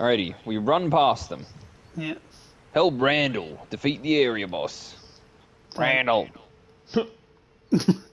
Alrighty, we run past them. Yeah. Help Randall defeat the area boss. Randall.